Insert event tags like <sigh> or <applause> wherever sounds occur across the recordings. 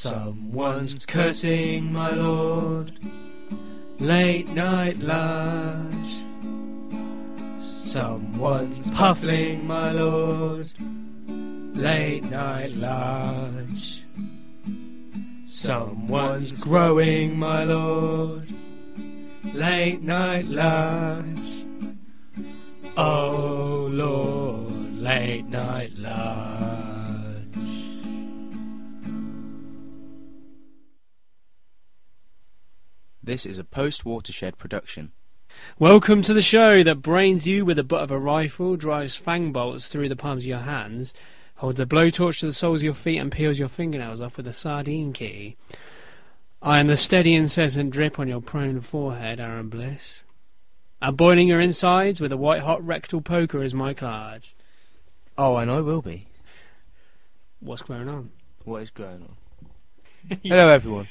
Someone's cursing my lord. Late night Large. Someone's puffling my lord. Late night Large. Someone's growing my lord. Late night Large. Oh lord, late night Large. This is a post watershed production. Welcome to the show that brains you with the butt of a rifle, drives fang bolts through the palms of your hands, holds a blowtorch to the soles of your feet, and peels your fingernails off with a sardine key. I am the steady incessant drip on your prone forehead, Aaron Bliss. And boiling your insides with a white hot rectal poker is Mike Large. Oh, and I will be. What's going on? What is going on? <laughs> Hello, everyone.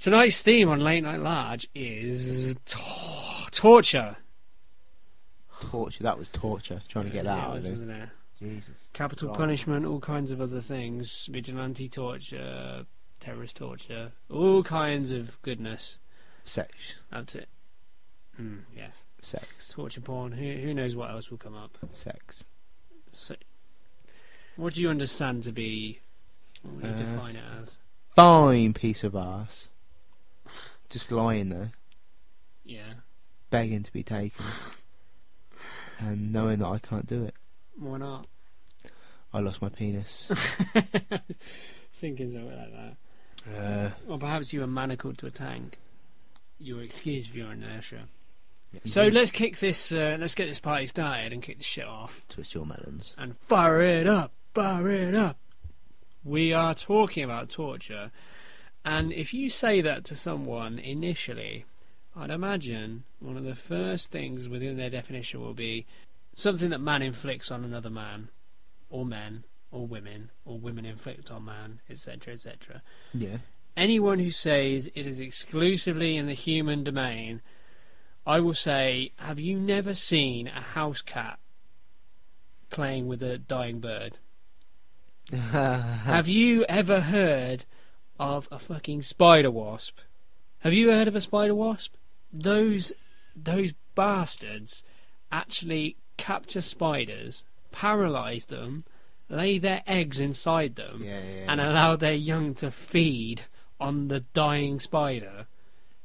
Tonight's theme on Late Night Large is tor- torture. Torture. That was torture. Trying to get that out it was, of him. wasn't it? Jesus. Capital punishment, all kinds of other things, vigilante torture, terrorist torture, all kinds of goodness. Sex. That's it. Mm, yes, Sex. torture porn. Who who knows what else will come up? Sex. So, what do you understand to be? What do you Uh, define it as? Fine piece of ass. Just lying there, Yeah. begging to be taken. And knowing that I can't do it. Why not? I lost my penis. <laughs> Thinking something like that. uh, Or perhaps you were manacled to a tank. You were excused for your inertia. So let's kick this. Uh, let's get this party started and kick the shit off. twist your melons. and fire it up, fire it up. We are talking about torture, and if you say that to someone initially, I'd imagine one of the first things within their definition will be something that man inflicts on another man, or men, or women, or women inflict on man, etc., etc. Yeah. Anyone who says it is exclusively in the human domain, I will say, have you never seen a house cat playing with a dying bird? <laughs> Have you ever heard of a fucking spider wasp? Have you heard of a spider wasp? Those those bastards actually capture spiders, paralyze them, lay their eggs inside them, yeah, yeah, and allow their young to feed on the dying spider,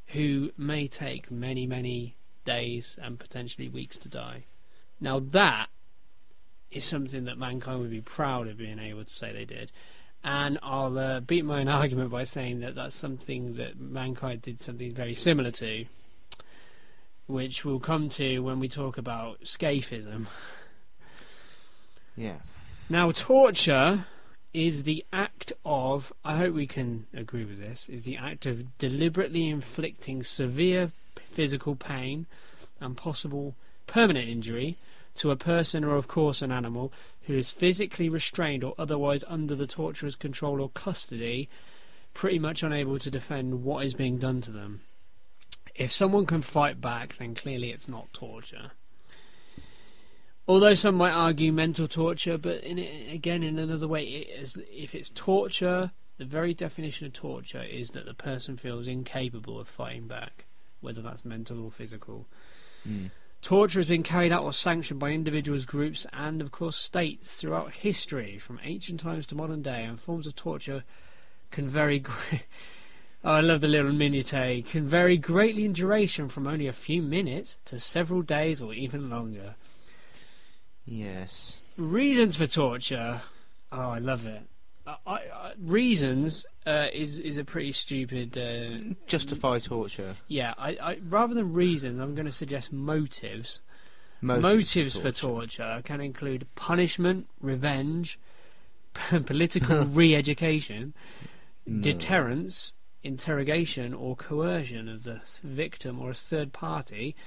who may take many, many days and potentially weeks to die. Now that is something that mankind would be proud of being able to say they did. And I'll uh, beat my own argument by saying that that's something that mankind did something very similar to, which we'll come to when we talk about scaphism. yeah. Now, torture is the act of, I hope we can agree with this, is the act of deliberately inflicting severe physical pain and possible permanent injury to a person or, of course, an animal who is physically restrained or otherwise under the torturer's control or custody, pretty much unable to defend what is being done to them. If someone can fight back, then clearly it's not torture. Although some might argue mental torture, but in again in another way, it is, if it's torture, the very definition of torture is that the person feels incapable of fighting back, whether that's mental or physical. Mm. Torture has been carried out or sanctioned by individuals, groups, and of course states throughout history, from ancient times to modern day, and forms of torture can vary. Gre- <laughs> oh, I love the little minute. Can vary greatly in duration, from only a few minutes to several days or even longer. Yes. Reasons for torture. Oh, I love it. I, I, I- reasons uh, is is a pretty stupid. Uh, Justify torture. yeah, I, I rather than reasons, I'm going to suggest motives. Motives, Motives for torture can include punishment, revenge, <laughs> political <laughs> re-education, No. deterrence, interrogation, or coercion of the victim or a third party,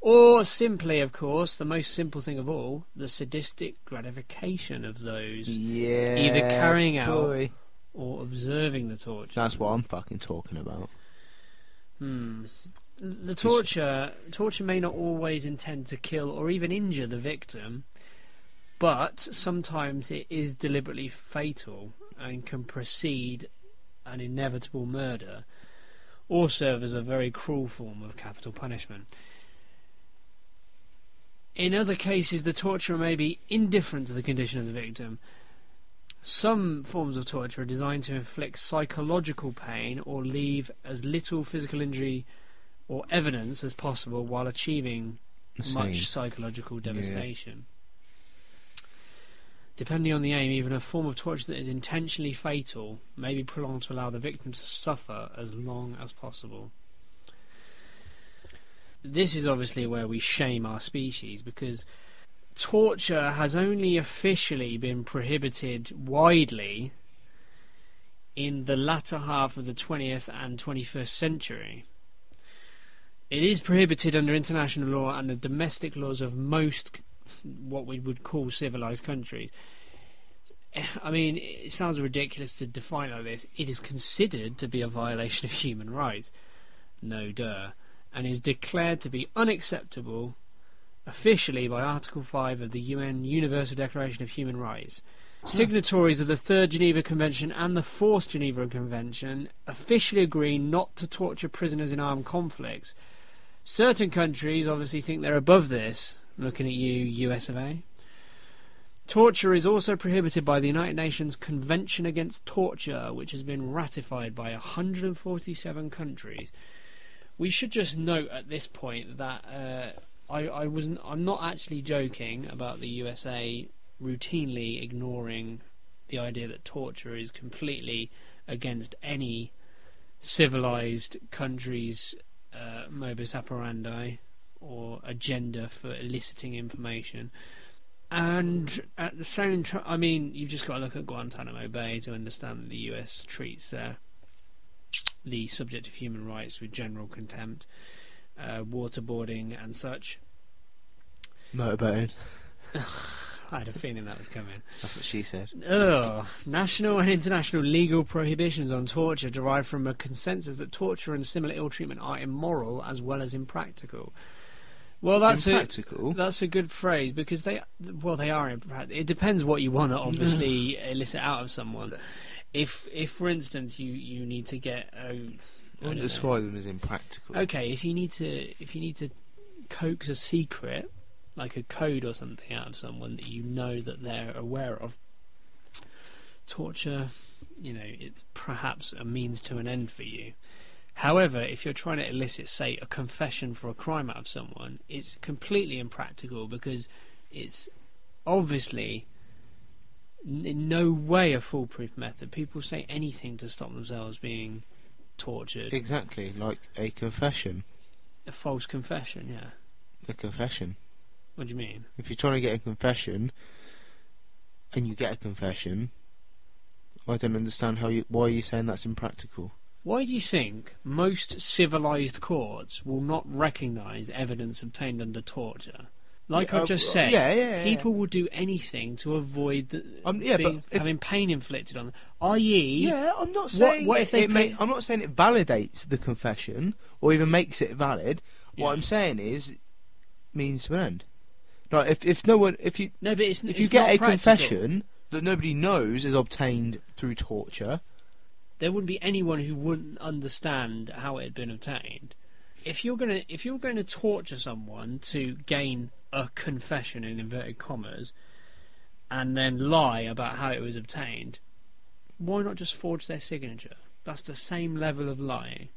or simply, of course, the most simple thing of all, the sadistic gratification of those Yeah. Either carrying out- boy. or observing the torture. That's what I'm fucking talking about. Hmm. The torture torture may not always intend to kill or even injure the victim, but sometimes it is deliberately fatal and can precede an inevitable murder, or serve as a very cruel form of capital punishment. In other cases, the torturer may be indifferent to the condition of the victim. Some forms of torture are designed to inflict psychological pain or leave as little physical injury or evidence as possible while achieving much psychological devastation. Depending on the aim, even a form of torture that is intentionally fatal may be prolonged to allow the victim to suffer as long as possible. This is obviously where we shame our species because torture has only officially been prohibited widely in the latter half of the 20th and 21st century. It is prohibited under international law and the domestic laws of most what we would call civilized countries. Eh, I mean, it sounds ridiculous to define like this. It is considered to be a violation of human rights. No duh. And is declared to be unacceptable officially by Article 5 of the UN Universal Declaration of Human Rights. Signatories of the Third Geneva Convention and the Fourth Geneva Convention officially agree not to torture prisoners in armed conflicts. Certain countries obviously think they're above this, looking at you, US of A. Torture is also prohibited by the United Nations Convention Against Torture, which has been ratified by 147 countries. We should just note at this point that uh, I, I wasn't. I'm not actually joking about the USA routinely ignoring the idea that torture is completely against any civilized country's uh, modus operandi or agenda for eliciting information. And at the same time, I mean, you've just got to look at Guantanamo Bay to understand that the US treats uh, the subject of human rights with general contempt, uh, waterboarding and such. Motorboating. <laughs> I had a feeling that was coming. That's what she said. Ugh. National and international legal prohibitions on torture derive from a consensus that torture and similar ill treatment are immoral as well as impractical. Well, that's a that's a good phrase because they well they are impractical. It depends what you want to obviously elicit out of someone. If if for instance you you need to get a I I don't wouldn't know. describe them as impractical. Okay, if you need to if you need to coax a secret, like a code or something out of someone that you know that they're aware of, torture, you know, it's perhaps a means to an end for you. However, if you're trying to elicit, say, a confession for a crime out of someone, it's completely impractical because it's obviously in no way a foolproof method. People say anything to stop themselves being tortured. Exactly, like a confession. A false confession, yeah. A confession. What do you mean? If you're trying to get a confession, and you get a confession, I don't understand how you. Why are you saying that's impractical? Why do you think most civilized courts will not recognise evidence obtained under torture? Like I've just uh, said, yeah, yeah, yeah. people will do anything to avoid the, Um, yeah, being, if- having pain inflicted on them. I.e., Yeah, I'm not saying. what if they it may, I'm not saying it validates the confession or even makes it valid. What I'm saying is means to an end. Like if if no one if you no, but it's if you get a practical. confession that nobody knows is obtained through torture, there wouldn't be anyone who wouldn't understand how it had been obtained. If you're gonna if you're going to torture someone to gain a confession in inverted commas, and then lie about how it was obtained, why not just forge their signature? That's the same level of lying.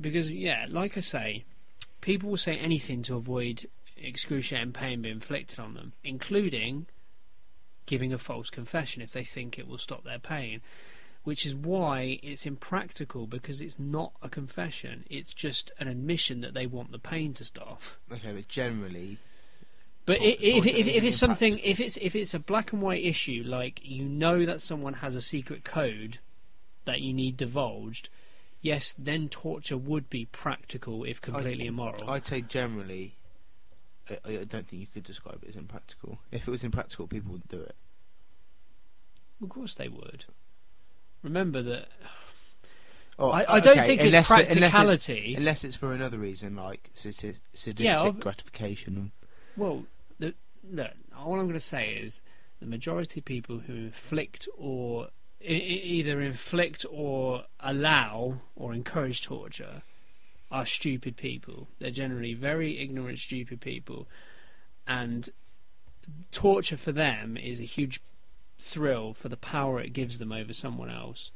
Because yeah, like I say, people will say anything to avoid excruciating pain being inflicted on them, including giving a false confession if they think it will stop their pain. Which is why it's impractical because it's not a confession. It's just an admission that they want the pain to stop. okay, but generally, But i- if, torture if, if isn't it's something, if it's if it's a black and white issue, like you know that someone has a secret code that you need divulged, yes, then torture would be practical if completely immoral. I'd say generally, I, I don't think you could describe it as impractical. If it was impractical, people would do it. of course, they would. Remember that Oh, I, I don't think it's unless it- unless it's- practicality. Unless it's for another reason, like sadis- sadistic Yeah, gratification. Well, the, look, all I'm going to say is the majority of people who inflict or I- either inflict or allow or encourage torture are stupid people. They're generally very ignorant, stupid people, and torture for them is a huge thrill for the power it gives them over someone else.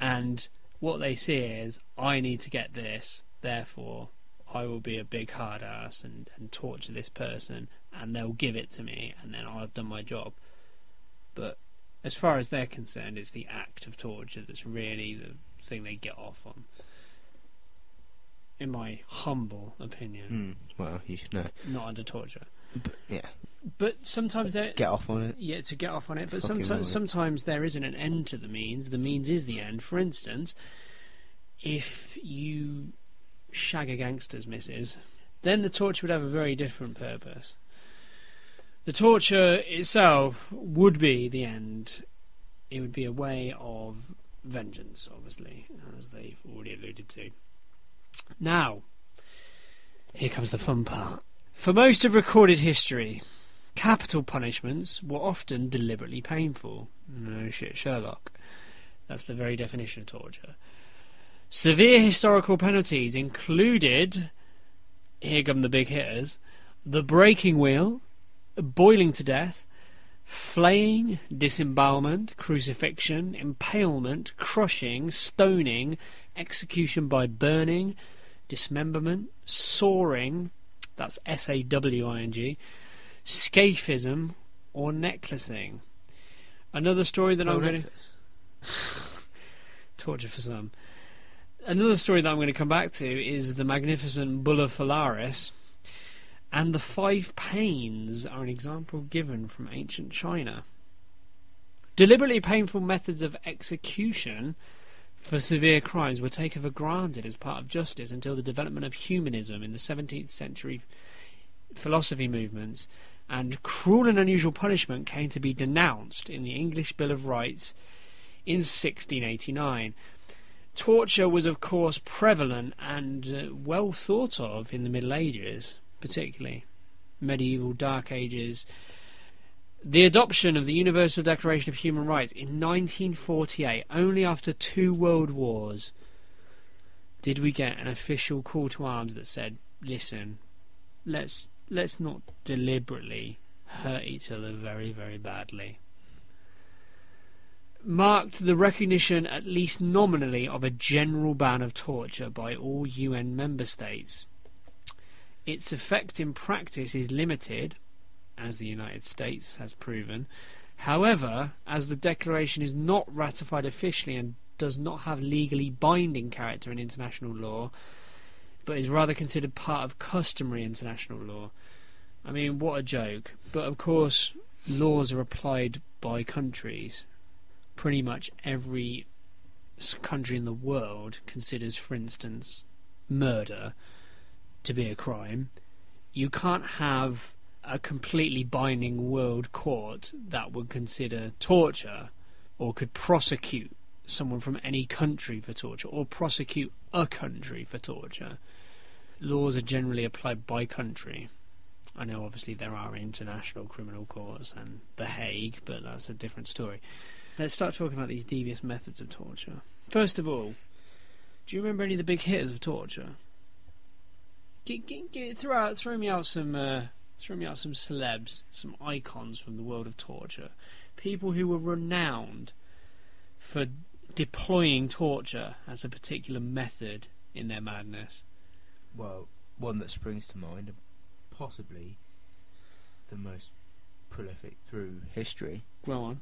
And what they see is, I need to get this, therefore I will be a big hard ass and, and torture this person, and they'll give it to me, and then I'll have done my job. But as far as they're concerned, it's the act of torture that's really the thing they get off on. In my humble opinion, Hmm. Well, you should know. not under torture. But, yeah, But sometimes to get off on it. yeah, to get off on it. But sometimes, sometimes there isn't an end to the means. The means is the end. For instance, if you shag a gangster's missus, then the torture would have a very different purpose. The torture itself would be the end. It would be a way of vengeance, obviously, as they've already alluded to. Now, here comes the fun part. For most of recorded history, Capital punishments were often deliberately painful. No shit, Sherlock. That's the very definition of torture. Severe historical penalties included, here come the big hitters, the breaking wheel, boiling to death, flaying, disembowelment, crucifixion, impalement, crushing, stoning, execution by burning, dismemberment, sawing, that's S A W I N G, scaphism, or necklacing. Another story that I'm going <laughs> to torture for some. Another story that I'm going to come back to is the magnificent Bull of Phalaris, and the five pains are an example given from ancient China. Deliberately painful methods of execution for severe crimes were taken for granted as part of justice until the development of humanism in the 17th century philosophy movements, and cruel and unusual punishment came to be denounced in the English Bill of Rights in 1689. Torture was, of course, prevalent and uh, well thought of in the Middle Ages, particularly medieval Dark Ages. The adoption of the Universal Declaration of Human Rights in 1948, only after two world wars, did we get an official call to arms that said, "Listen, let's let's not deliberately hurt each other very, very badly." marked the recognition, at least nominally, of a general ban of torture by all UN member states. Its effect in practice is limited, as the United States has proven. However, as the declaration is not ratified officially and does not have legally binding character in international law, but is rather considered part of customary international law. I mean, what a joke. But of course, laws are applied by countries, pretty much every country in the world considers, for instance, murder to be a crime. You can't have a completely binding world court that would consider torture or could prosecute someone from any country for torture or prosecute a country for torture. Laws are generally applied by country. I know obviously there are international criminal courts and The Hague, but that's a different story. Let's start talking about these devious methods of torture. First of all, do you remember any of the big hitters of torture? Get, get, get, throw out, throw me out some, uh, throw me out some celebs, some icons from the world of torture, people who were renowned for deploying torture as a particular method in their madness. Well, one that springs to mind, possibly the most prolific through history, Go on.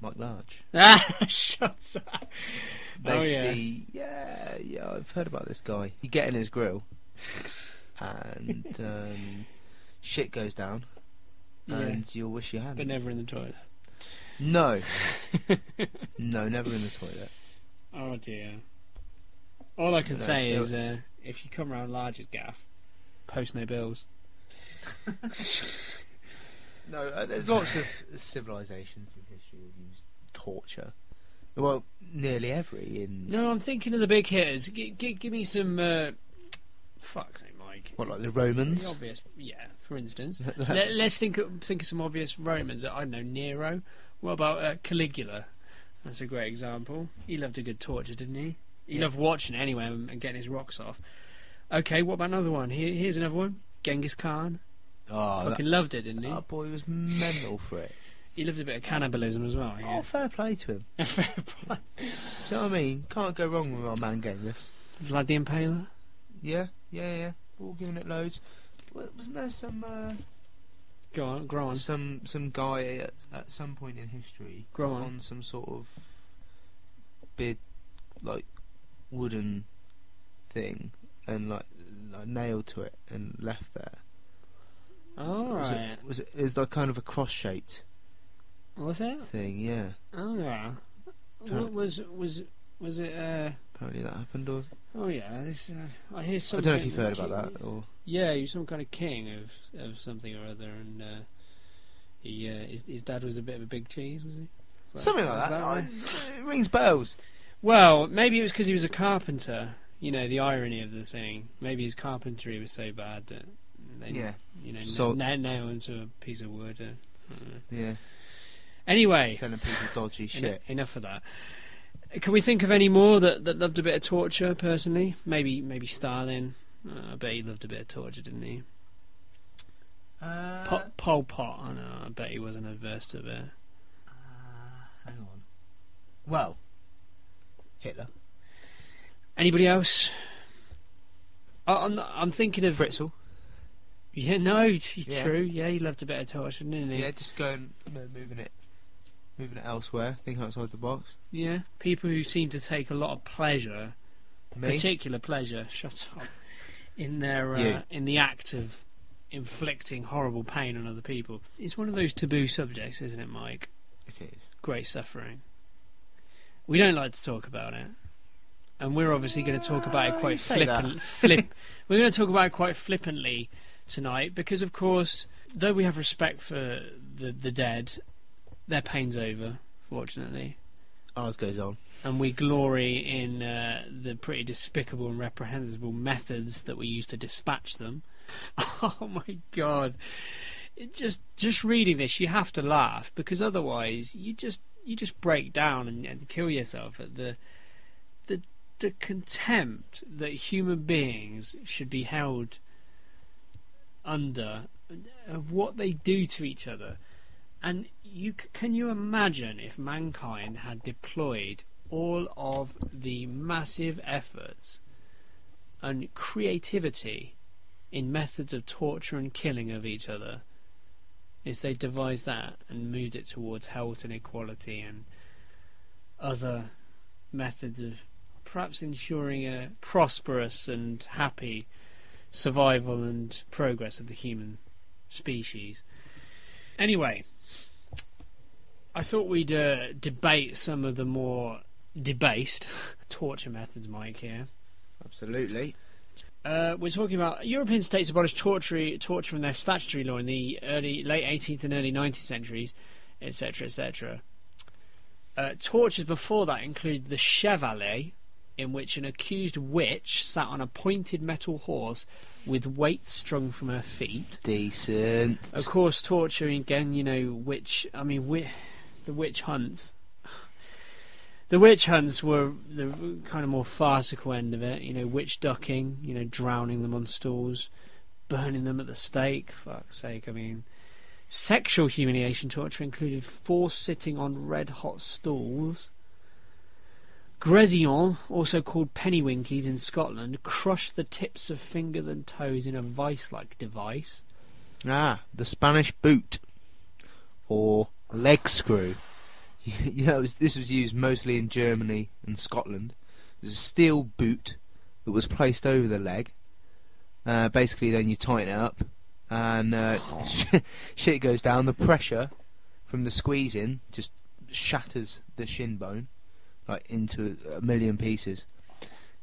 Mike Large. <laughs> Ah, shut up. Oh, yeah. Basically, yeah. yeah, I've heard about this guy. You get in his grill, and <laughs> um, shit goes down, Yeah. and you'll wish you hadn't. But never in the toilet. No, <laughs> no, never in the toilet. Oh dear. All I can No, say no. is, uh, if you come round Large's gaff, post no bills. <laughs> No, uh, there's lots of civilizations in history that use torture. Well, nearly every in No, I'm thinking of the big hitters. G- g- give me some. Uh, fuck's sake, Mike. what, like the The Romans. obvious, yeah. For instance, <laughs> Let, let's think of, think of some obvious Romans. I don't know Nero. What about uh, Caligula? That's a great example. He loved a good torture, didn't he? He Yeah. loved watching it anyway and getting his rocks off. Okay, what about another one? Here, here's another one. Genghis Khan. Oh, Fucking loved it, didn't he? that, that boy was mental for it. He loved a bit of cannibalism as well. Oh, fair play to him. <laughs> Fair play. Do you know what I mean? Can't go wrong with our man Genghis. Vlad the Impaler. Yeah, yeah, yeah. All giving it loads. Wasn't there some uh, Go on, grow on. some some guy at, at some point in history Go got on. some sort of big like wooden thing and like, like nailed to it and left there. All was right. it was it, it like kind of a cross shaped Was it? thing, yeah. Oh yeah. What was was was it? Uh, Apparently that happened or oh yeah. This, uh, I hear I don't know if you've heard about that or Yeah, he was some kind of king of of something or other, and uh, he uh, his, his dad was a bit of a big cheese, was he? Something like that. right? I- it rings bells. Well, maybe it was because he was a carpenter. You know, the irony of the thing. Maybe his carpentry was so bad that they, Yeah, you know, So- na- nail him to a piece of wood. Uh, I don't know. yeah. Anyway, Selling people dodgy en- shit. enough of that. Can we think of any more that, that loved a bit of torture? Personally, maybe maybe Stalin. Uh, I bet he loved a bit of torture, didn't he? Uh, Po- Pol Pot. I know. I bet he wasn't adverse to it. uh, hang on. Well, Hitler, Anybody else? I- I'm I'm thinking of Fritzl. yeah no Yeah. true yeah he loved a bit of torture didn't he Yeah, just going, you know, moving it, moving it elsewhere. Think outside the box. Yeah, people who seem to take a lot of pleasure Me. particular pleasure shut up in their uh, You. in the act of inflicting horrible pain on other people. It's one of those taboo subjects, isn't it, Mike? It is. Great suffering. We don't like to talk about it. And we're obviously going to talk about it Ah, quite you say that. flippant, flip. <laughs> We're going to talk about it quite flippantly tonight because, of course, though we have respect for the the dead, their pain's over. Fortunately, Ours goes on. And we glory in uh, the pretty despicable and reprehensible methods that we use to dispatch them. <laughs> Oh my god! It just just reading this, you have to laugh because otherwise, you just you just break down and, and kill yourself at the the the contempt that human beings should be held under of what they do to each other. And you can you imagine if mankind had deployed all of the massive efforts and creativity in methods of torture and killing of each other if they devised that and moved it towards health and equality and other methods of perhaps ensuring a prosperous and happy survival and progress of the human species. Anyway, I thought we'd uh, debate some of the more debased <laughs> torture methods, Mike, here. Absolutely. Uh, we're talking about European states abolished torture, torture from their statutory law in the early, late 18th and early 19th centuries, etc., etc. Uh, tortures before that included the chevalet, in which an accused witch sat on a pointed metal horse with weights strung from her feet. Decent. Of course, torture again. You know, witch. I mean, wi- the witch hunts. The witch hunts were the kind of more farcical end of it. You know, witch ducking. You know, drowning them on stools, burning them at the stake. Fuck's sake! I mean, sexual humiliation torture included force sitting on red hot stools. Grésillon, also called pennywinkies in Scotland, crushed the tips of fingers and toes in a vice-like device. Ah, the Spanish boot, or leg screw. <laughs> you know, was- this was used mostly in Germany and Scotland. It was a steel boot that was placed over the leg. Uh, basically, then you tighten it up, and uh, <sighs> <laughs> shit goes down. The pressure from the squeezing just shatters the shin bone, like into a million pieces.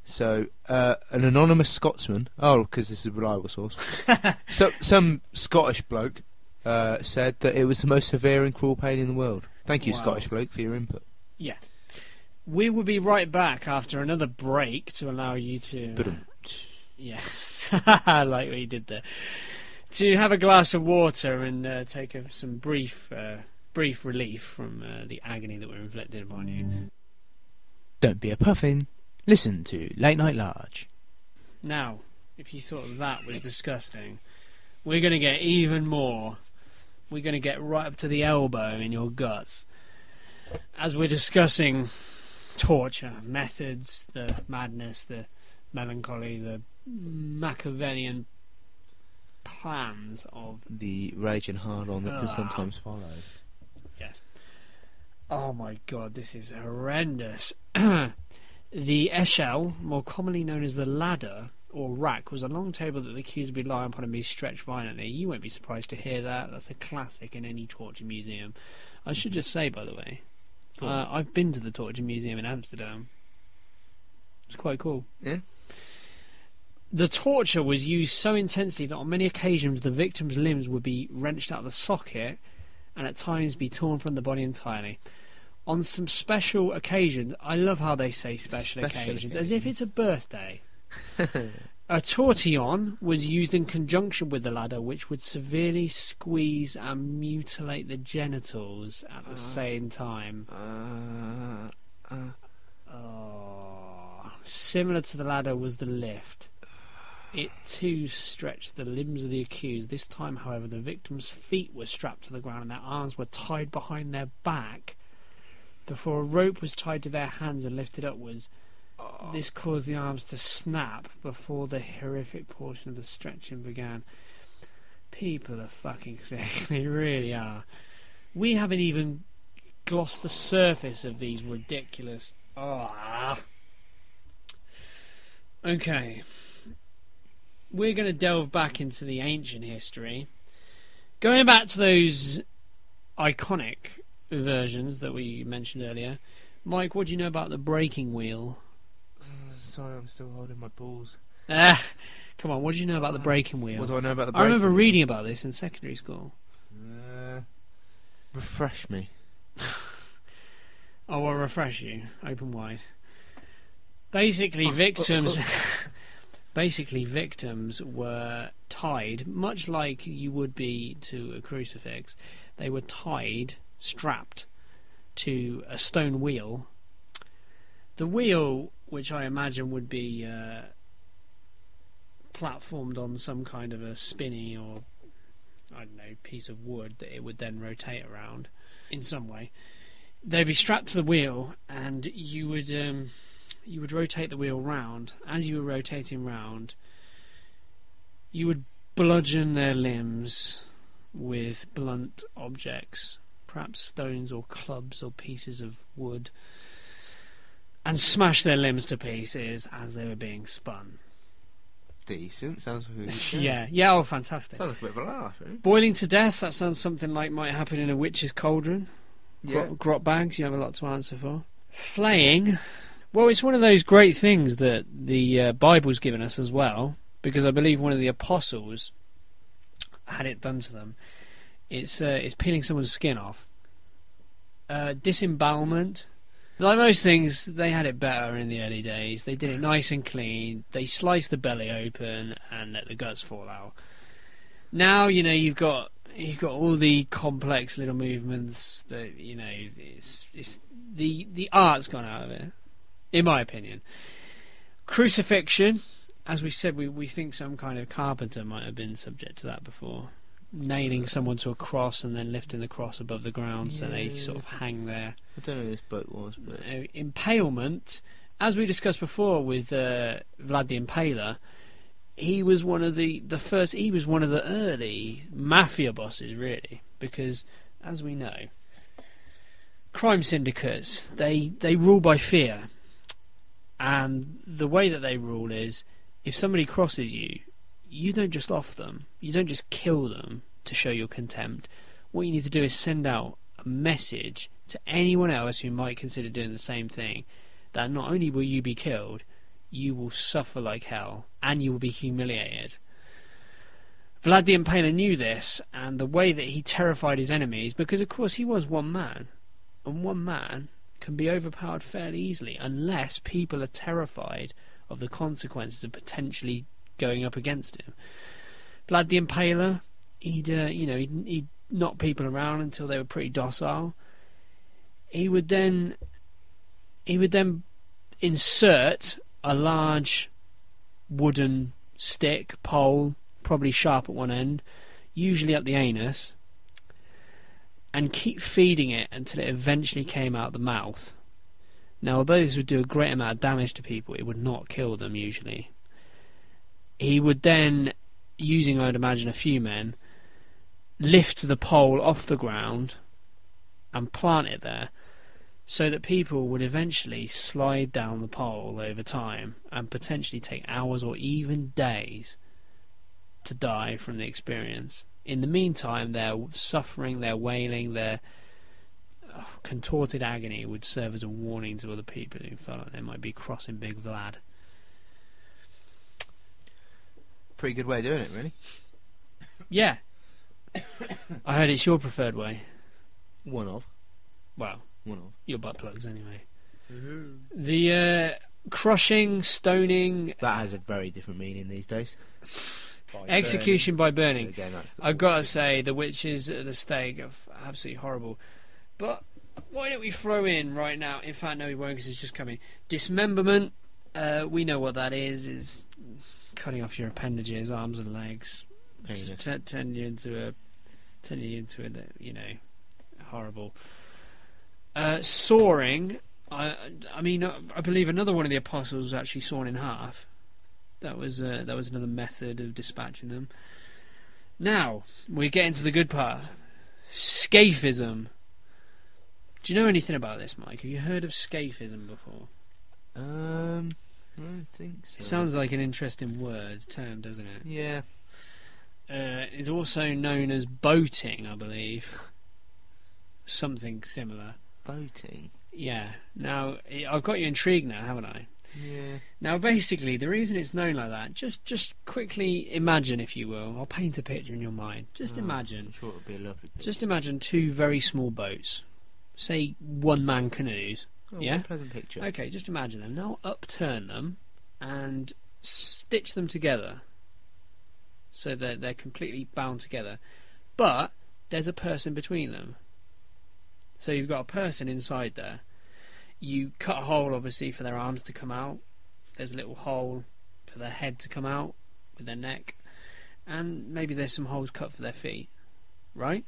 So, uh, an anonymous Scotsman. Oh, because this is a reliable source. <laughs> so, some Scottish bloke uh, said that it was the most severe and cruel pain in the world. Thank you, Wow. Scottish bloke, for your input. Yeah. We will be right back after another break to allow you to. Yes, I <laughs> like what you did there. To have a glass of water and uh, take a, some brief uh, brief relief from uh, the agony that were inflicted upon you. Don't be a puffin. Listen to Late Night Large. Now, if you thought that was disgusting, we're going to get even more. We're going to get right up to the elbow in your guts. As we're discussing torture, methods, the madness, the melancholy, the Machiavellian plans of. The raging hard on that can Ah. sometimes follow. Yes. Oh my god, this is horrendous. <clears throat> the échelle, more commonly known as the ladder or rack, was a long table that the accused would lie upon and be stretched violently. You won't be surprised to hear that. That's a classic in any torture museum. I should just say, by the way, Go on. uh, I've been to the torture museum in Amsterdam. It's quite cool. Yeah? The torture was used so intensely that on many occasions the victim's limbs would be wrenched out of the socket and at times be torn from the body entirely. On some special occasions, I love how they say special, Special occasions, as if it's a birthday. <laughs> A tortillon was used in conjunction with the ladder, which would severely squeeze and mutilate the genitals at the Ah. same time. uh, uh, Oh. Similar to the ladder was the lift. It too stretched the limbs of the accused. This time, however, the victim's feet were strapped to the ground and their arms were tied behind their back before a rope was tied to their hands and lifted upwards. This caused the arms to snap before the horrific portion of the stretching began. People are fucking sick. <laughs> They really are. We haven't even glossed the surface of these ridiculous. Ah. Okay. We're going to delve back into the ancient history. Going back to those iconic versions that we mentioned earlier. Mike, what do you know about the breaking wheel? Sorry, I'm still holding my balls. Ah, come on, what do you know about the breaking wheel? What do I know about the I remember breaking? reading about this in secondary school. Uh, refresh me. <laughs> I will refresh you. Open wide. Basically, Oh, <laughs> victims. oh, <laughs> basically, victims were tied, much like you would be to a crucifix. They were tied, strapped to a stone wheel. The wheel, which I imagine would be uh, platformed on some kind of a spinny or I don't know piece of wood that it would then rotate around in some way. They'd be strapped to the wheel, and you would um, you would rotate the wheel round. As you were rotating round, you would bludgeon their limbs with blunt objects, perhaps stones or clubs or pieces of wood, and smash their limbs to pieces as they were being spun. Decent. Sounds like good <laughs> yeah, yeah, oh, fantastic. Sounds like a bit of a laugh. Eh? Boiling to death, that sounds something like might happen in a witch's cauldron. Yeah. Grot, Grotbags, you have a lot to answer for. Flaying, well, it's one of those great things that the uh, Bible's given us as well, because I believe one of the apostles had it done to them. It's uh, it's peeling someone's skin off. Uh, disembowelment, like most things, they had it better in the early days. They did it nice and clean. They sliced the belly open and let the guts fall out. Now you know you've got you've got all the complex little movements that you know it's it's the the art's gone out of it in my opinion crucifixion as we said we, we think some kind of carpenter might have been subject to that before nailing someone to a cross and then lifting the cross above the ground so they sort of hang there I don't know who this bloke was, but uh, impalement, as we discussed before with uh, Vlad the Impaler, he was one of the, the first. He was one of the early mafia bosses, really, because as we know, crime syndicates they they rule by fear, and the way that they rule is if somebody crosses you, you don't just off them, you don't just kill them to show your contempt. What you need to do is send out a message to anyone else who might consider doing the same thing that not only will you be killed, you will suffer like hell and you will be humiliated. Vlad the Impaler knew this, and the way that he terrified his enemies, because of course he was one man, and one man can be overpowered fairly easily unless people are terrified of the consequences of potentially going up against him. Vlad the Impaler, he'd uh, you know he'd, he'd knock people around until they were pretty docile. He would then he would then insert a large wooden stick pole, probably sharp at one end, usually at the anus, and keep feeding it until it eventually came out the mouth. Now, although this would do a great amount of damage to people, it would not kill them usually. He would then, using I'd imagine a few men, lift the pole off the ground and plant it there so that people would eventually slide down the pole over time and potentially take hours or even days to die from the experience. In the meantime, their suffering, their wailing, their oh, contorted agony would serve as a warning to other people who felt like they might be crossing Big Vlad. Pretty good way of doing it, really. Yeah. I heard it's your preferred way. One of. Well, One of. your butt plugs anyway. The uh, crushing, stoning, That has a very different meaning these days. By execution by burning. burning. Again, that's I've got to say, the witches at the stake are absolutely horrible. But why don't we throw in right now? In fact, no, we won't because it's just coming. Dismemberment. Uh, we know what that is. Is cutting off your appendages, arms and legs. Just Anus. t- turn you into a, turn you into a, you know, horrible. Uh, sawing. I, I mean, I believe another one of the apostles was actually sawn in half. That was uh, that was another method of dispatching them. Now we get into the good part. Scaphism. Do you know anything about this, Mike? Have you heard of scaphism before? Um, I think so. It sounds like an interesting word term, doesn't it? Yeah. Uh, is also known as boating, I believe. Something similar. Boating. Yeah. Now I've got you intrigued now, haven't I? Yeah. Now, basically, the reason it's known like that, just just quickly imagine, if you will. I'll paint a picture in your mind. Just Oh, imagine. I'm sure it would be a lovely picture. Just imagine two very small boats, say one-man canoes. Oh, yeah? pleasant picture. Okay, just imagine them. Now upturn them and stitch them together so that they're completely bound together. But there's a person between them. So you've got a person inside there. You cut a hole, obviously, for their arms to come out. There's a little hole for their head to come out with their neck. And maybe there's some holes cut for their feet. Right?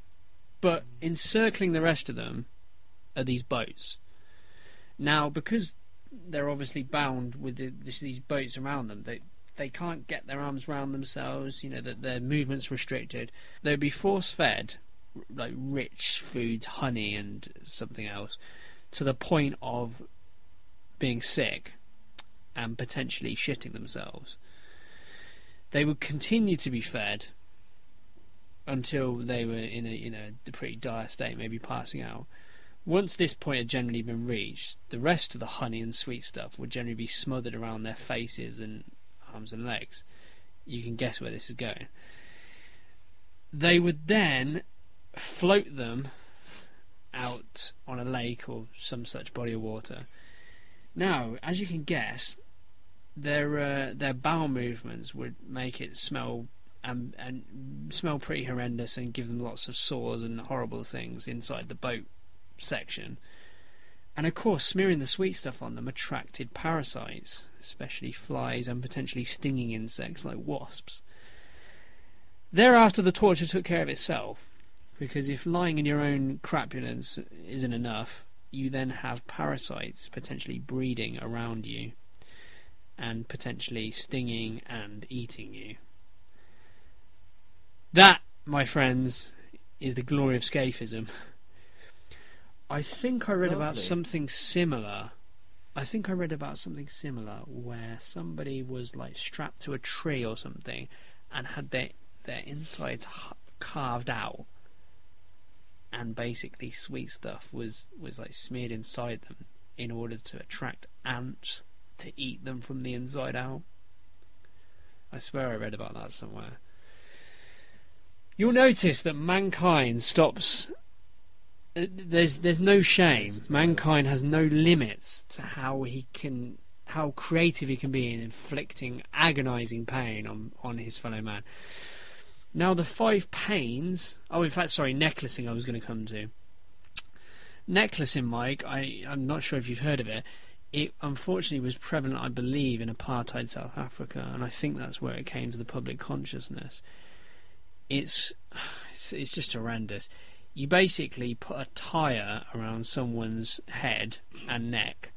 But encircling the rest of them are these boats. Now, because they're obviously bound with the, this, these boats around them, they they can't get their arms round themselves. You know that their movements restricted. They'd be force fed like rich foods, honey and something else, to the point of being sick and potentially shitting themselves. They would continue to be fed until they were in a you know a pretty dire state, maybe passing out. Once this point had generally been reached, the rest of the honey and sweet stuff would generally be smothered around their faces and arms and legs. You can guess where this is going. They would then float them out on a lake or some such body of water. Now, as you can guess, their uh, their bowel movements would make it smell and and smell pretty horrendous and give them lots of sores and horrible things inside the boat section. And of course, smearing the sweet stuff on them attracted parasites, especially flies and potentially stinging insects like wasps. Thereafter, the torture took care of itself, because if lying in your own crapulence isn't enough, you then have parasites potentially breeding around you and potentially stinging and eating you. That, my friends, is the glory of scaphism. <laughs> I think I read about something similar. I think I read about something similar where somebody was like strapped to a tree or something and had their their insides carved out and basically sweet stuff was was like smeared inside them in order to attract ants to eat them from the inside out. I swear I read about that somewhere. You'll notice that mankind stops. There's there's no shame. Mankind has no limits to how he can, how creative he can be in inflicting agonising pain on on his fellow man. Now the five pains. Oh, in fact, sorry, necklacing. I was going to come to necklacing, Mike. I I'm not sure if you've heard of it. It unfortunately was prevalent, I believe, in apartheid South Africa, and I think that's where it came to the public consciousness. It's, <sighs> it's just horrendous. You basically put a tire around someone's head and neck,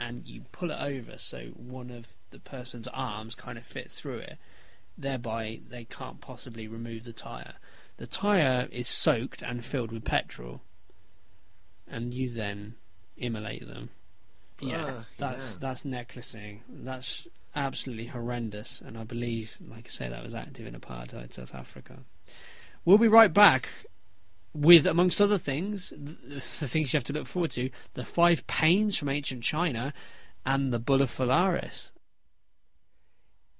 and you pull it over so one of the person's arms kind of fit through it. Thereby, they can't possibly remove the tire. The tire is soaked and filled with petrol, and you then immolate them. Yeah, Ah, that's yeah. that's necklacing. That's absolutely horrendous, and I believe, like I say, that was active in apartheid South Africa. We'll be right back with, amongst other things, the, things you have to look forward to: the five pains from ancient China, and the Bull of Phalaris.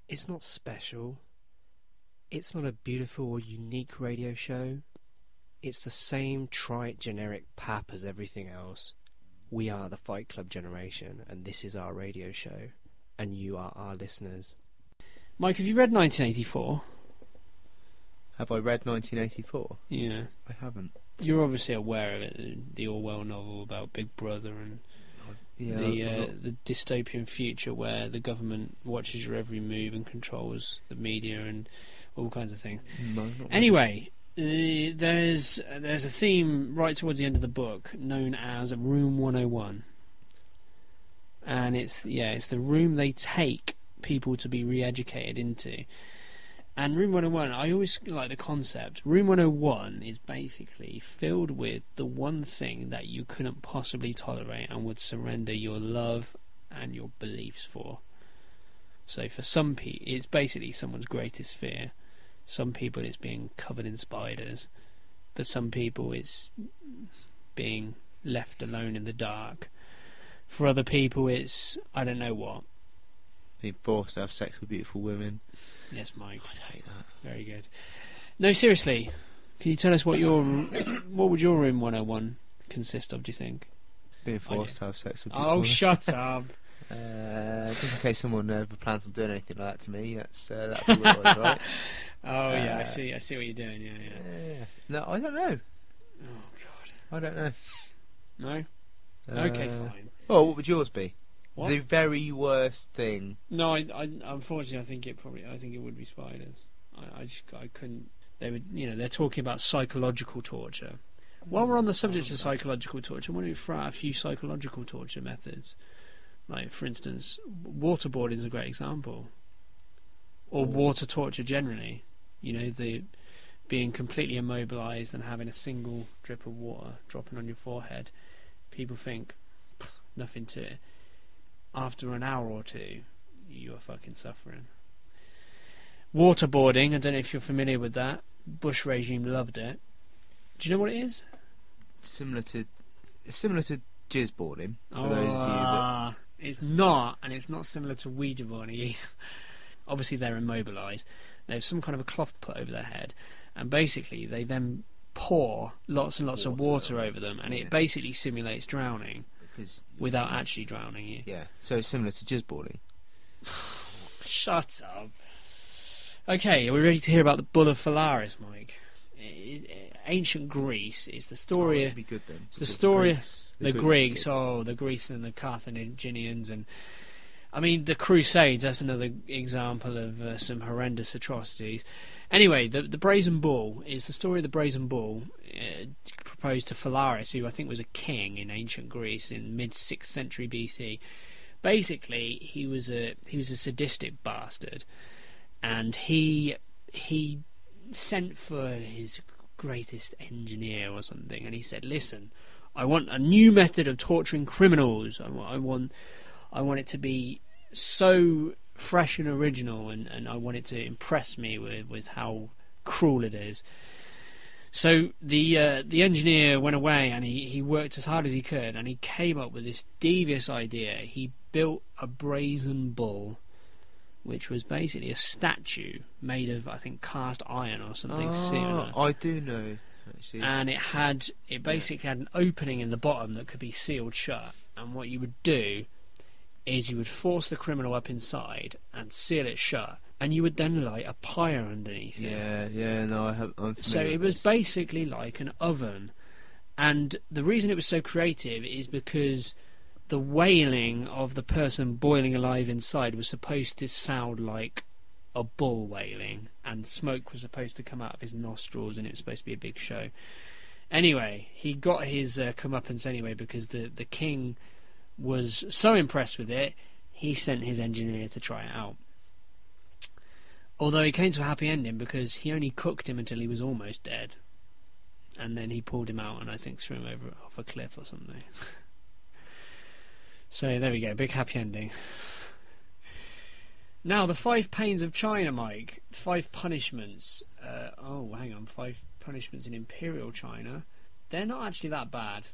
It's not special. It's not a beautiful or unique radio show. It's the same trite, generic pap as everything else. We are the Fight Club generation, and this is our radio show, and you are our listeners. Mike, have you read 1984? Have I read 1984? Yeah, I haven't. you're obviously aware of it, the, Orwell novel about Big Brother and Yeah, the uh, the dystopian future where the government watches your every move and controls the media and all kinds of things. no, really. Anyway, uh, there's there's a theme right towards the end of the book known as Room 101, and it's yeah it's the room they take people to be re-educated into. And Room 101, I always like the concept. Room 101 is basically filled with the one thing that you couldn't possibly tolerate and would surrender your love and your beliefs for. So for some people, it's basically someone's greatest fear. Some people, it's being covered in spiders. For some people, it's being left alone in the dark. For other people, it's I don't know what. being forced to have sex with beautiful women. Yes, Mike. I hate that. Very good. No, seriously, can you tell us what your <coughs> what would your room 101 consist of? Do you think? Being forced to have sex with beautiful Oh, shut <laughs> up! Uh, just in case someone ever plans on doing anything like that to me, that's uh, that'd be <laughs> right? Oh yeah, I Uh, see. I see what you're doing. Yeah, yeah. Yeah. No, I don't know. Oh god. I don't know. No. Okay, Uh, fine. Oh, what would yours be? What? The very worst thing. No, I, I unfortunately I think it probably I think it would be spiders. I, I just I couldn't. They would you know they're talking about psychological torture. While we're on the subject of psychological torture, I want to throw out a few psychological torture methods. Like for instance, waterboarding is a great example, or water torture generally. You know the being completely immobilized and having a single drip of water dropping on your forehead. People think nothing to it. After an hour or two, you are fucking suffering. Waterboarding, I don't know if you're familiar with that. Bush regime loved it. Do you know what it is? Similar to, similar to jizz boarding. For those of you that Ah, it's not, and it's not similar to Ouija boarding either. Obviously, they're immobilised. They have some kind of a cloth put over their head, and basically, they then pour lots and lots of Water water over them, and yeah. it basically simulates drowning because without actually drowning you. Yeah, so it's similar to jizz boarding. <sighs> Shut up. Okay, are we ready to hear about the Bull of Phalaris, Mike? I- I- Ancient Greece is the Oh, story. would be good then. it's the story- Greeks- the would Greeks, good. oh, the Greeks and the Carthaginians, and I mean the Crusades. That's another example of uh, some horrendous atrocities. Anyway, the the Brazen Bull is the story of the Brazen Bull uh, proposed to Phalaris, who I think was a king in ancient Greece in mid sixth century BC. Basically, he was a he was a sadistic bastard, and he he sent for his greatest engineer or something, and he said, "Listen." I want a new method of torturing criminals. I want, I want, I want it to be so fresh and original, and, and I want it to impress me with, with how cruel it is. So the uh, the engineer went away and he, he worked as hard as he could, and he came up with this devious idea. He built a brazen bull, which was basically a statue made of I think cast iron or something similar Oh, I do know. Actually, and it had it basically had an opening in the bottom that could be sealed shut. And what you would do is you would force the criminal up inside and seal it shut. And you would then light a pyre underneath it. Yeah, yeah, no, I have. I'm So it was this. basically like an oven. And the reason it was so creative is because the wailing of the person boiling alive inside was supposed to sound like a bull wailing, and smoke was supposed to come out of his nostrils, and it was supposed to be a big show. Anyway, he got his uh, comeuppance anyway because the, the king was so impressed with it, he sent his engineer to try it out. Although he came to a happy ending because he only cooked him until he was almost dead. And then he pulled him out and I think threw him over off a cliff or something. <laughs> so there we go, big happy ending. <laughs> Now, the five pains of China, Mike. Five punishments. Uh, oh, hang on. Five punishments in Imperial China. They're not actually that bad.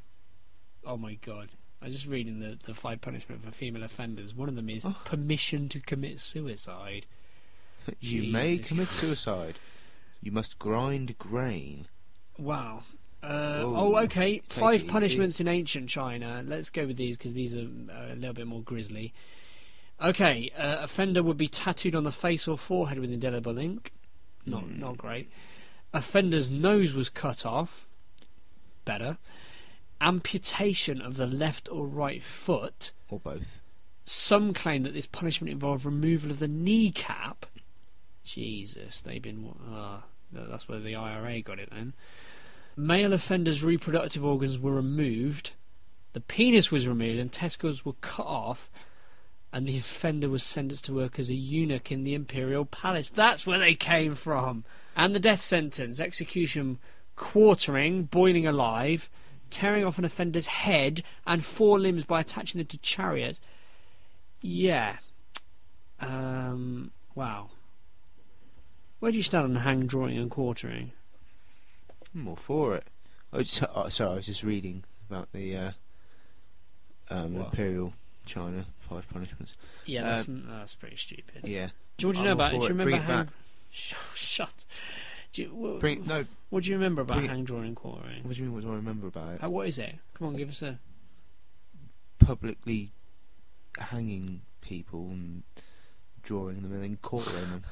Oh my god. I was just reading the, the five punishment for female offenders. One of them is Oh. permission to commit suicide. You may Jesus commit suicide. You must grind grain. Wow. Uh, oh, okay. Five punishments in ancient China. Let's go with these because these are uh, a little bit more grisly. Okay, uh, offender would be tattooed on the face or forehead with indelible ink. Not Hmm. not great. Offender's nose was cut off. Better. Amputation of the left or right foot. Or both. Some claim that this punishment involved removal of the kneecap. Jesus, they've been. Uh, that's where the IRA got it then. Male offenders' reproductive organs were removed. The penis was removed and testicles were cut off. And the offender was sentenced to work as a eunuch in the imperial palace. That's where they came from. And the death sentence execution, quartering, boiling alive, tearing off an offender's head and four limbs by attaching them to chariots. Yeah. Um, wow. Where do you stand on hang, drawing, and quartering? I'm all for it. I was just, oh, sorry, I was just reading about the uh, um, Imperial China five punishments. Yeah, Uh, that's, that's pretty stupid. Yeah, Do you want to I'm know about it? Do you remember Bring hang? back. <laughs> Sh- Shut. Do you, what, bring no. what do you remember about bring hang, drawing, and quartering? What do you mean? What do I remember about it? Uh, what is it? Come on, give us a. Publicly hanging people and drawing them and then quartering them.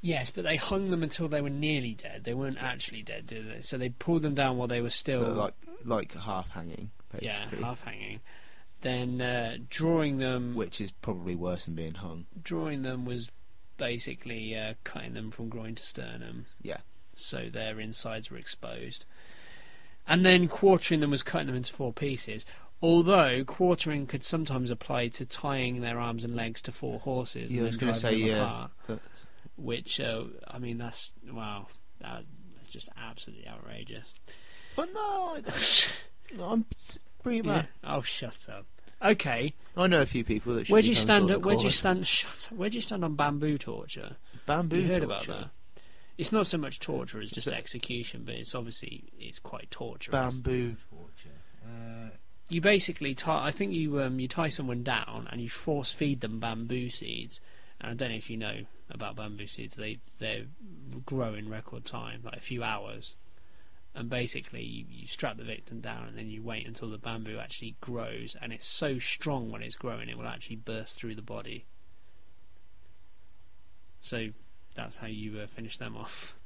Yes, but they hung them until they were nearly dead. They weren't actually dead, did they? So they pulled them down while they were still. Like like half hanging, yeah, half hanging. Then uh, drawing them. Which is probably worse than being hung. drawing them was basically uh, cutting them from groin to sternum. Yeah. So their insides were exposed. And then quartering them was cutting them into four pieces. Although quartering could sometimes apply to tying their arms and legs to four horses Yeah, and then driving say, them yeah, apart. Which, uh, I mean, that's wow, that, that's just absolutely outrageous. But no, I don't- <laughs> I'm bring it Yeah. Oh, shut up. Okay, I know a few people that. should where do you stand? on At, where do you stand? <laughs> Shut. Up. Where do you stand on bamboo torture? Bamboo you heard torture. about that? It's not so much torture as just So- execution, but it's obviously it's quite torturous. Bamboo torture. Uh, You basically tie. I think you um, you tie someone down and you force feed them bamboo seeds. And I don't know if you know about bamboo seeds. They they grow in record time, like a few hours. And basically, you, you strap the victim down, and then you wait until the bamboo actually grows, and it's so strong when it's growing, it will actually burst through the body. So that's how you uh, finish them off.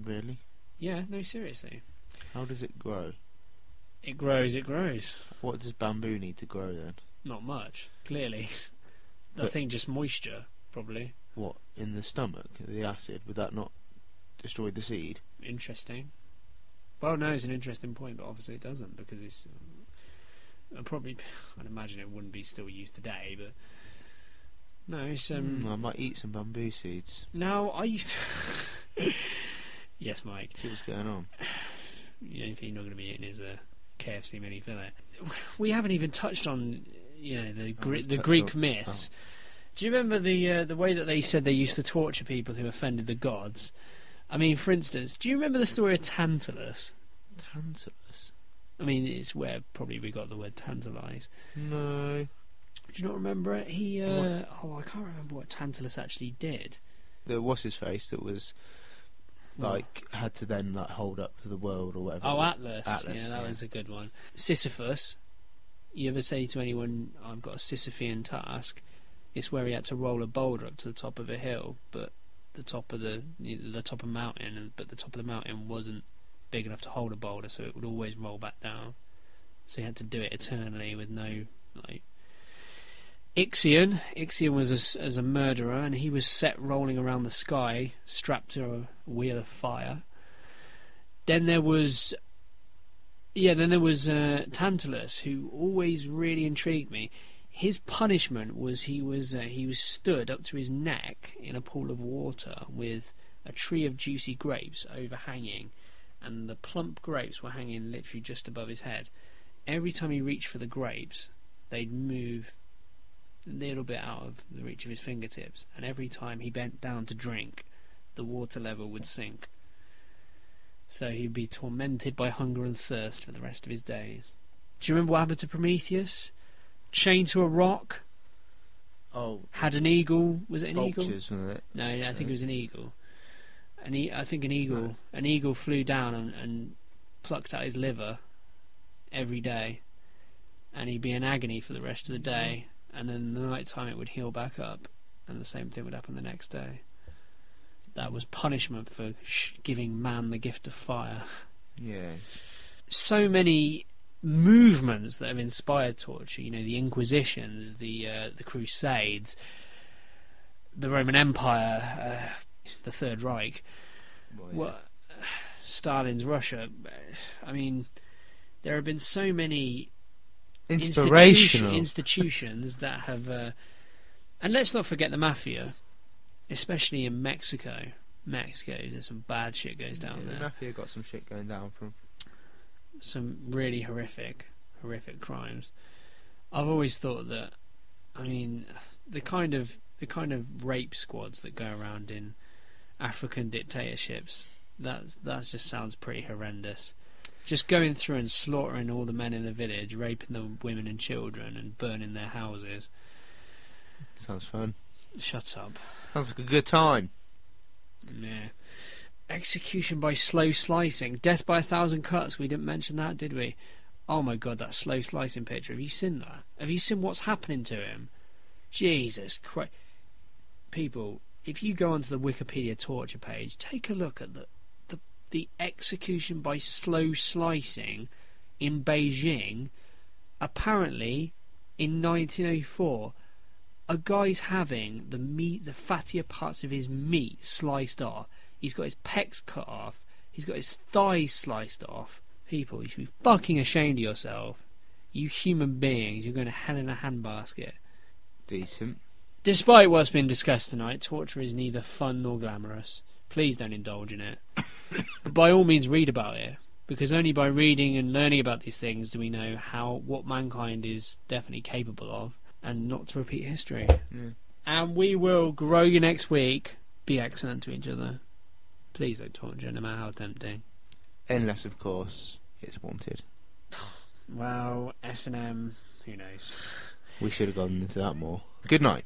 really? Yeah, no, seriously. How does it grow? It grows, it grows. What does bamboo need to grow then? Not much, clearly. <laughs> I But- think just moisture, probably. What in the stomach? The acid would that not destroy the seed? Interesting. Well, no, it's an interesting point, but obviously it doesn't because it's uh, probably. <laughs> I'd imagine it wouldn't be still used today, but no, it's um. Hmm, I might eat some bamboo seeds. Now I used to. <laughs> yes, Mike. See what's going on. <sighs> The only thing you're not going to be eating is a KFC mini fillet. <laughs> We haven't even touched on, you know, the Oh, Gre- the Greek myths. Do you remember the uh, the way that they said they used to torture people who offended the gods? I mean, for instance, do you remember the story of Tantalus? Tantalus? I mean, it's where probably we got the word tantalize. No. Do you not remember it? He, uh, oh, I can't remember what Tantalus actually did. There was his face that was like had to then like hold up for the world or whatever. oh, Atlas. Atlas, yeah, that yeah. was a good one. Sisyphus. You ever say to anyone, "I've got a Sisyphean task"? It's where he had to roll a boulder up to the top of a hill, but the top of the the top of a mountain, but the top of the mountain wasn't big enough to hold a boulder, so it would always roll back down. So he had to do it eternally with no like. Ixion, Ixion was as, as a murderer, and he was set rolling around the sky, strapped to a wheel of fire. Then there was, yeah, then there was uh, Tantalus, who always really intrigued me. His punishment was he was uh, he was stood up to his neck in a pool of water with a tree of juicy grapes overhanging, and the plump grapes were hanging literally just above his head. Every time he reached for the grapes, they'd move a little bit out of the reach of his fingertips, and every time he bent down to drink, the water level would sink. So he'd be tormented by hunger and thirst for the rest of his days. Do you remember what happened to Prometheus? Chained to a rock, Oh, had an eagle. Was it an eagle? vultures, wasn't it? No, I think it was an eagle. An e- I think an eagle. An eagle flew down and, and plucked out his liver every day, and he'd be in agony for the rest of the mm-hmm. day. And then the night time it would heal back up, and the same thing would happen the next day. That was punishment for sh- giving man the gift of fire. Yeah. So many movements that have inspired torture. You know, the Inquisitions, the uh, the Crusades, the Roman Empire, uh, the Third Reich. Well, yeah. What Stalin's Russia. I mean, there have been so many institution- institutions that have, uh, and let's not forget the mafia, especially in Mexico. Mexico, there's some bad shit goes down yeah, there. Mafia got some shit going down from. Some really horrific, horrific crimes. I've always thought that, I mean, the kind of the kind of rape squads that go around in African dictatorships. That that just sounds pretty horrendous. Just going through and slaughtering all the men in the village, raping the women and children, and burning their houses. Sounds fun. Shut up. Sounds like a good time. Yeah. Execution by slow slicing. Death by a thousand cuts. We didn't mention that, did we? Oh my god, that slow slicing picture. Have you seen that? Have you seen what's happening to him? Jesus Christ. People, if you go onto the Wikipedia torture page, take a look at the, the, the execution by slow slicing in Beijing. Apparently, in 1904, a guy's having the meat, the fattier parts of his meat sliced off. He's got his pecs cut off. He's got his thighs sliced off. People, you should be fucking ashamed of yourself. You human beings, you're going to hell in a handbasket. Decent. Despite what's been discussed tonight, torture is neither fun nor glamorous. Please don't indulge in it. <coughs> but by all means, read about it, because only by reading and learning about these things do we know how what mankind is definitely capable of, and not to repeat history. And we will grow you next week. Be excellent to each other. Please don't torture, no matter how tempting. Unless, of course, it's wanted. Well, S and M, who knows? We should have gone into that more. Good night.